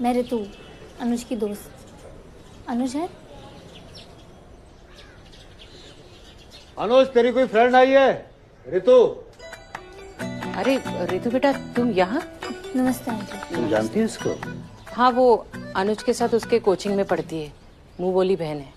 मैं ऋतु अनुज की दोस्त। अनुज है? अनुज तेरी कोई फ्रेंड आई है? ऋतु अरे रितु बेटा तुम यहाँ? नमस्ते तुम जानती हो उसको हाँ वो अनुज के साथ उसके कोचिंग में पढ़ती है। मुँह बोली बहन है।